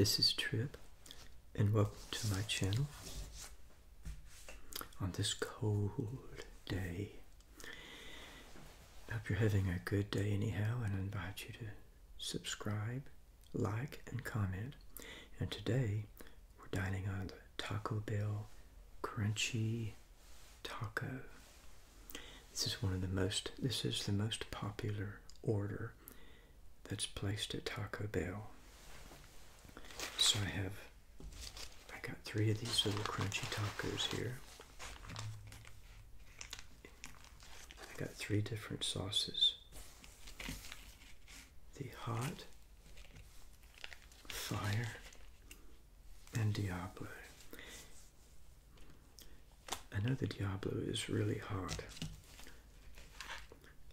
This is Trippe, and welcome to my channel on this cold day. Hope you're having a good day anyhow, and I invite you to subscribe, like, and comment. And today we're dining on the Taco Bell Crunchy Taco. This is one of the most, this is the most popular order that's placed at Taco Bell. So I have, I got three of these little crunchy tacos here. I got three different sauces. The hot, fire, and Diablo. I know the Diablo is really hot.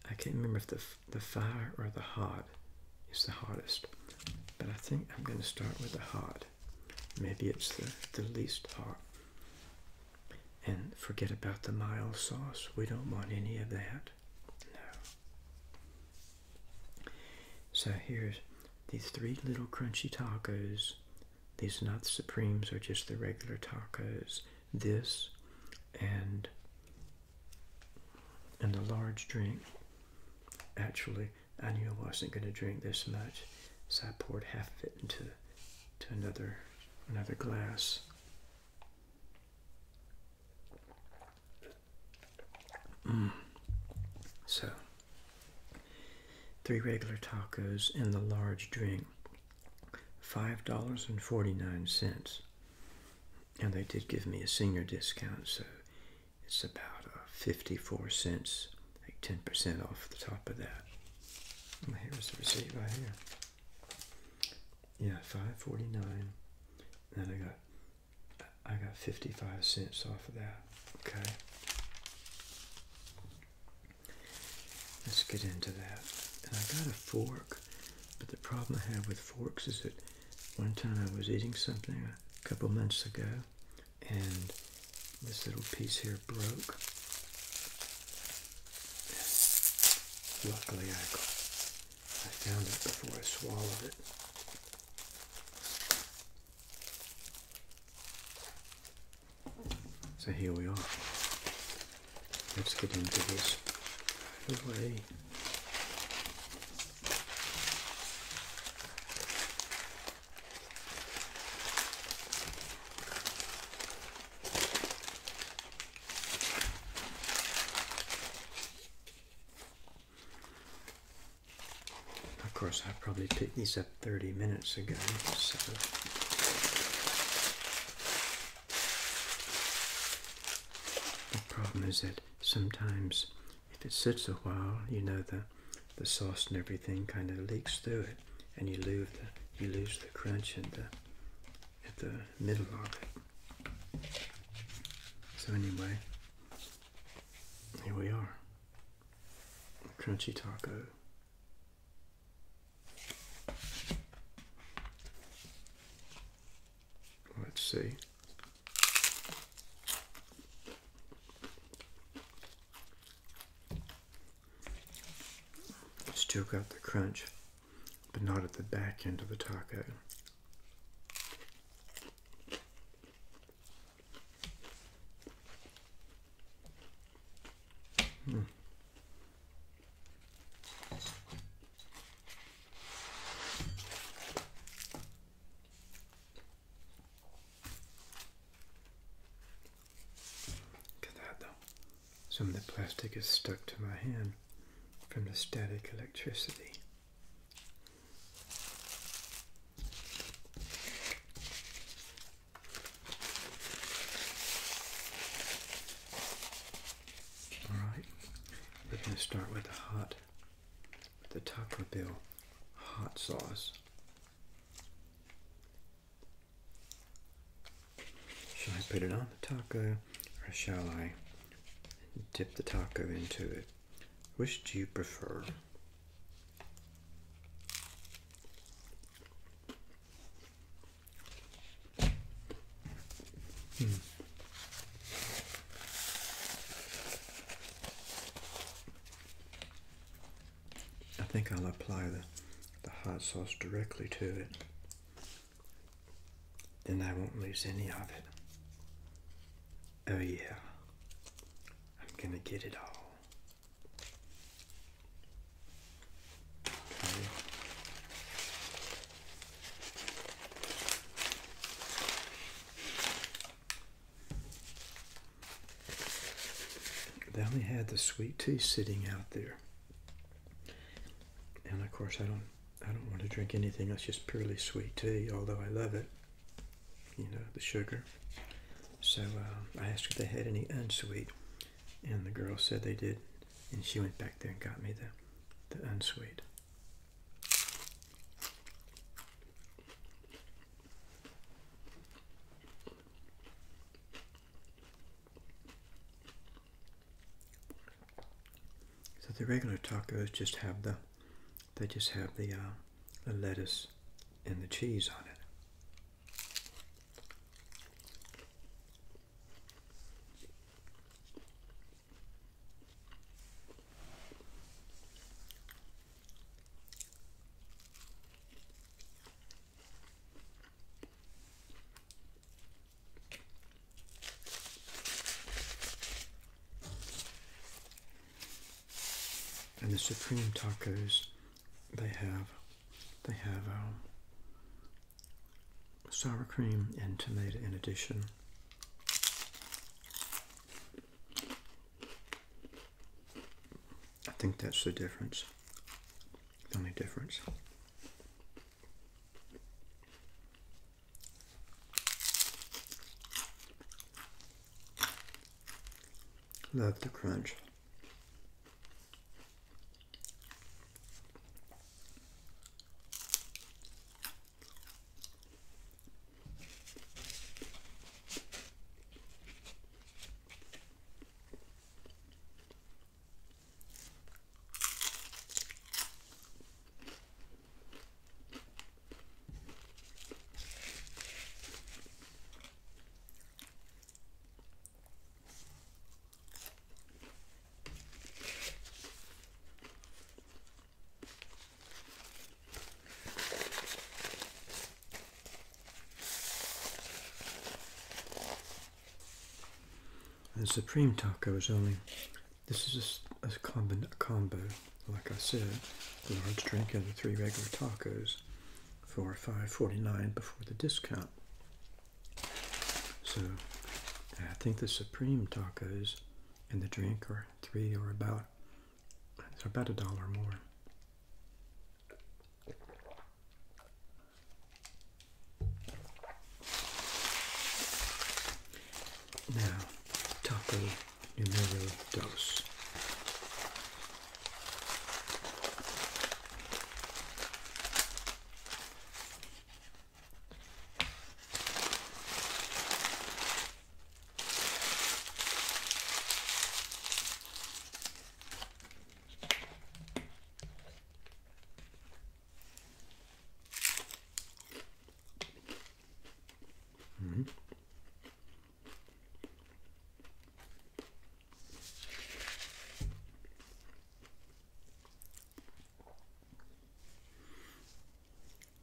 I can't remember if the, the fire or the hot is the hottest. But I think I'm going to start with the hot. Maybe it's the, the least hot. And forget about the mild sauce. We don't want any of that. No. So here's these three little crunchy tacos. These are not the Supremes, are just the regular tacos. This and and a large drink. Actually, I knew I wasn't going to drink this much, so I poured half of it into to another another glass. Mm. So, three regular tacos and the large drink, five dollars and forty nine cents. And they did give me a senior discount, so it's about uh, 54 cents, like 10% off the top of that. Here's the receipt right here. Yeah, 5.49. Then I got I got 55 cents off of that. Okay. Let's get into that. And I got a fork, but the problem I have with forks is that one time I was eating something a couple months ago, and this little piece here broke. Luckily, I, I found it before I swallowed it. So here we are. Let's get into this away. Of course, I probably picked these up 30 minutes ago, so problem is that sometimes if it sits a while, you know the the sauce and everything kind of leaks through it, and you lose the you lose the crunch at the at the middle of it. So anyway, here we are, crunchy taco. Let's see. Still got the crunch, but not at the back end of the taco. Mm. Look at that though. Some of the plastic is stuck to my hand from the static electricity. Alright, we're going to start with the hot, with the Taco Bell hot sauce. Shall I put it on the taco or shall I dip the taco into it? Which do you prefer? Hmm. I think I'll apply the, the hot sauce directly to it. then I won't lose any of it. Oh yeah, I'm gonna get it all. Okay. They only had the sweet tea sitting out there. And of course I don't I don't want to drink anything that's just purely sweet tea, although I love it. You know, the sugar. So uh, I asked if they had any unsweet, and the girl said they did, and she went back there and got me the, the unsweet. So the regular tacos just have the, they just have the, uh, the lettuce and the cheese on it. The supreme tacos, they have they have um, sour cream and tomato in addition. I think that's the difference. The only difference. Love the crunch. The Supreme Taco is only, this is a, a, combo, combo, like I said, a large drink and the three regular tacos for five forty nine before the discount. So I think the Supreme Tacos and the drink are three or about, it's about a dollar more. Now, taco numero dos. Mhm.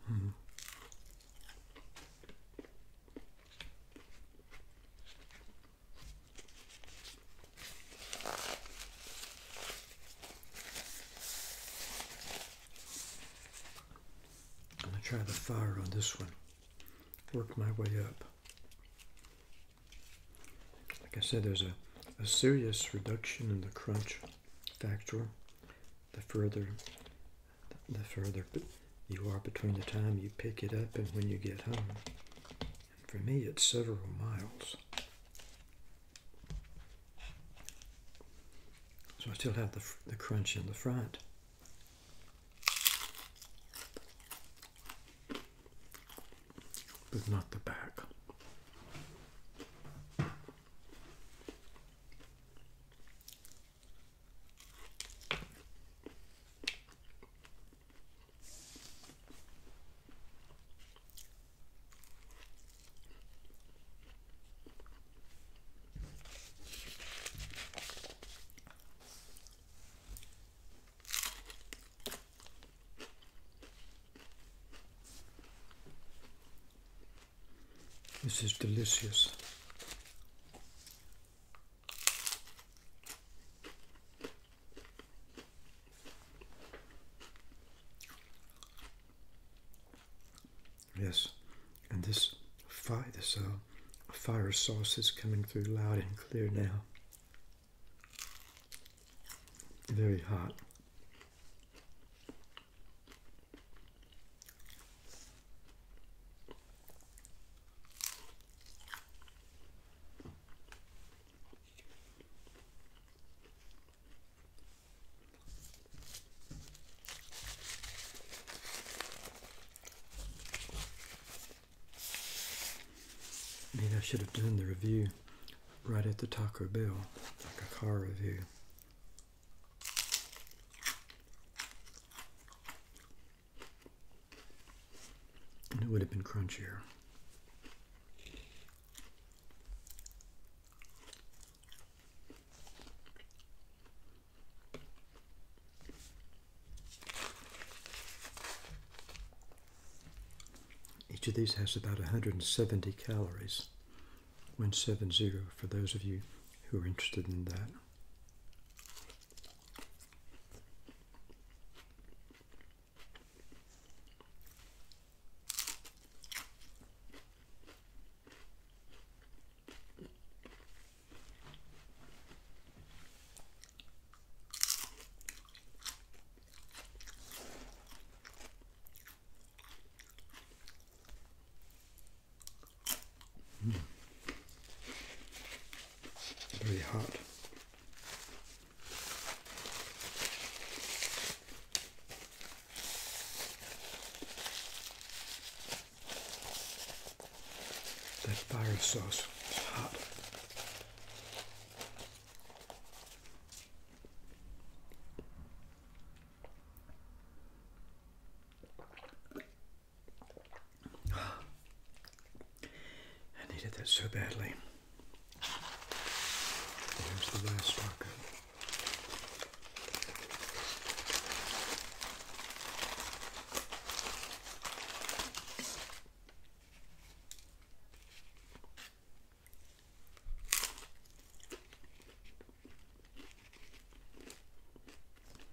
Mhm. I'm gonna try the fire on this one. Work my way up. Like I said, there's a, a serious reduction in the crunch factor. The further, the further you are between the time you pick it up and when you get home. And for me, it's several miles. So I still have the, the crunch in the front. But not the back. This is delicious. Yes, and this fire, this uh, fire sauce is coming through loud and clear now. Very hot. Should have done the review right at the Taco Bell, like a car review. And it would have been crunchier. Each of these has about 170 calories. 170 for those of you who are interested in that. Very hot. That fire sauce is hot. I needed that so badly. Here's the last taco.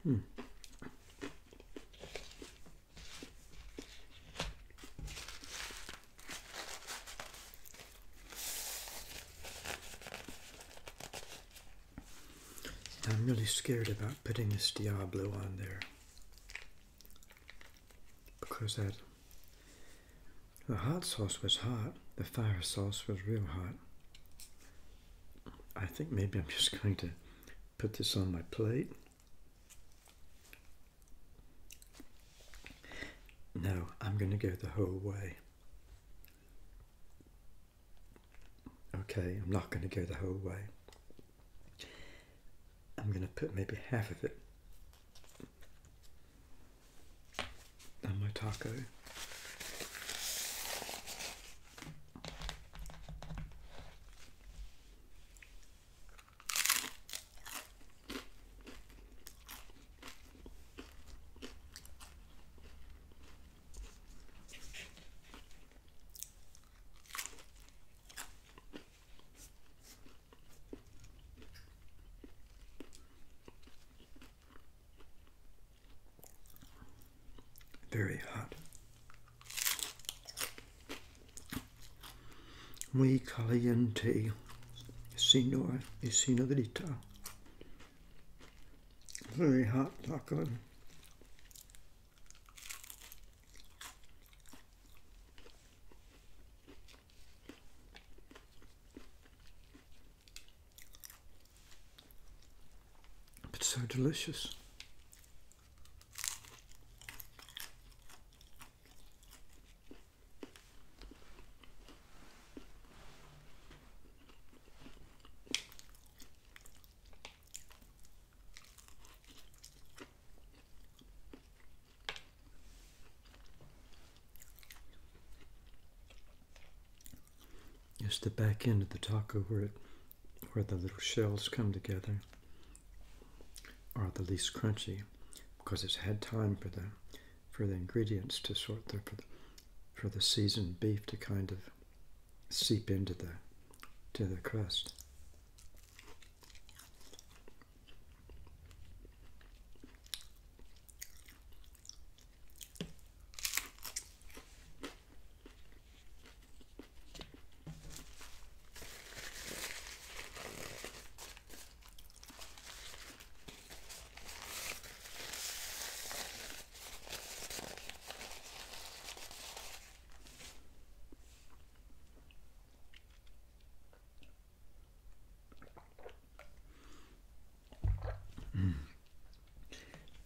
Hmm. I'm really scared about putting this Diablo on there because that the hot sauce was hot, the fire sauce was real hot. I think maybe I'm just going to put this on my plate. No, I'm going to go the whole way. Okay, I'm not going to go the whole way. I'm going to put maybe half of it on my taco. Very hot. Muy caliente, señor y señorita. Very hot taco. But so delicious. It's the end the taco where it, where the little shells come together are the least crunchy because it's had time for the for the ingredients to sort the for the, for the seasoned beef to kind of seep into the to the crust.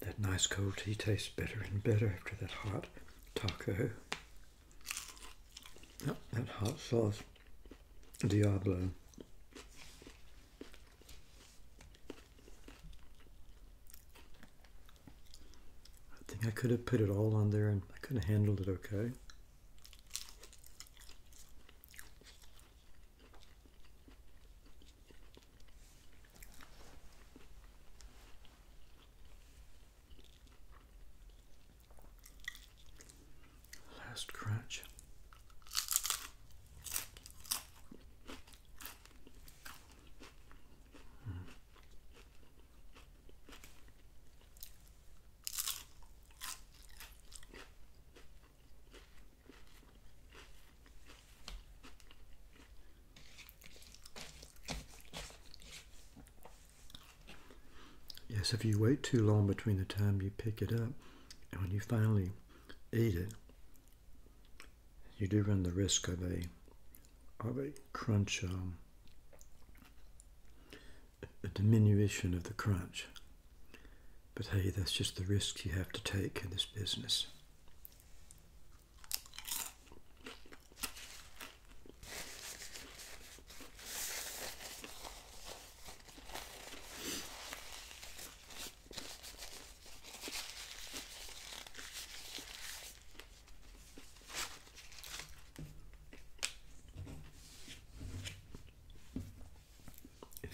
That nice cold tea tastes better and better after that hot taco. That hot sauce, Diablo. I think I could have put it all on there and I could have handled it okay. Last crunch. Yes, if you wait too long between the time you pick it up and when you finally eat it, you do run the risk of a of a crunch, um, a diminution of the crunch. But hey, that's just the risk you have to take in this business.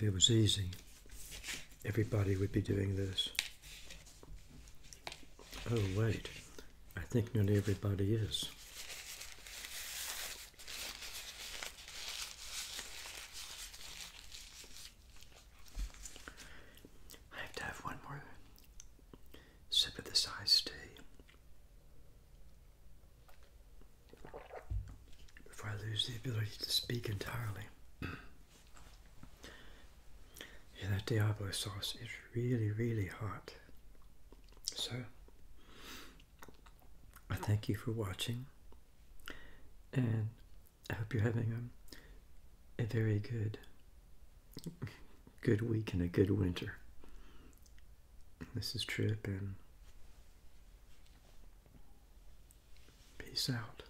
It was easy, everybody would be doing this. Oh, wait. I think not everybody is. I have to have one more sip of this iced tea before I lose the ability to speak entirely. Yeah, that Diablo sauce is really, really hot. So, I thank you for watching, and I hope you're having a, a very good, good week and a good winter. This is Trippe, and peace out.